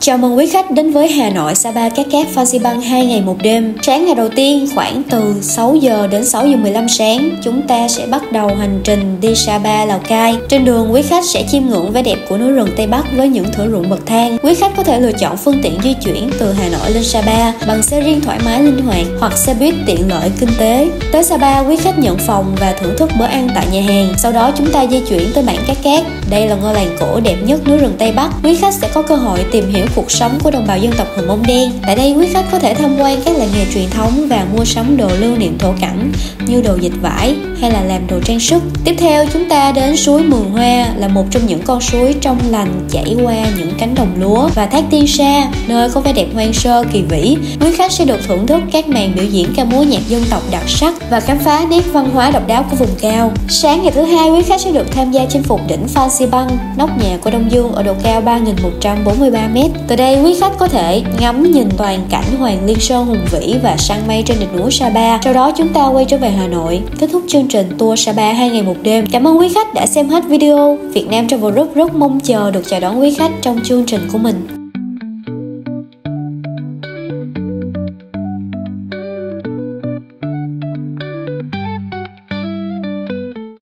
Chào mừng quý khách đến với Hà Nội Sapa Cát Cát Fancy Băng 2 ngày một đêm. Sáng ngày đầu tiên khoảng từ 6 giờ đến 6 giờ 15 sáng, chúng ta sẽ bắt đầu hành trình đi Sapa Lào Cai. Trên đường quý khách sẽ chiêm ngưỡng vẻ đẹp của núi rừng Tây Bắc với những thửa ruộng bậc thang. Quý khách có thể lựa chọn phương tiện di chuyển từ Hà Nội lên Sapa bằng xe riêng thoải mái linh hoạt hoặc xe buýt tiện lợi kinh tế. Tới Sapa, quý khách nhận phòng và thưởng thức bữa ăn tại nhà hàng. Sau đó chúng ta di chuyển tới bản Cát Cát. Đây là ngôi làng cổ đẹp nhất núi rừng Tây Bắc. Quý khách sẽ có cơ hội tìm hiểu cuộc sống của đồng bào dân tộc Hờ Mông Đen. Tại đây quý khách có thể tham quan các làng nghề truyền thống và mua sắm đồ lưu niệm thổ cẩm như đồ dịch vải hay là làm đồ trang sức. Tiếp theo chúng ta đến suối Mường Hoa là một trong những con suối trong lành chảy qua những cánh đồng lúa và thác Tiên Sa, nơi có vẻ đẹp hoang sơ kỳ vĩ. Quý khách sẽ được thưởng thức các màn biểu diễn ca múa nhạc dân tộc đặc sắc và khám phá nét văn hóa độc đáo của vùng cao. Sáng ngày thứ hai quý khách sẽ được tham gia chinh phục đỉnh Phan Xi Băng, nóc nhà của Đông Dương ở độ cao 3.143m. Từ đây quý khách có thể ngắm nhìn toàn cảnh Hoàng Liên Sơn hùng vĩ và săn mây trên đỉnh núi Sapa. Sau đó chúng ta quay trở về Hà Nội, kết thúc chương trình tour Sapa 2 ngày một đêm. Cảm ơn quý khách đã xem hết video. Việt Nam Travel Group rất mong chờ được chào đón quý khách trong chương trình của mình.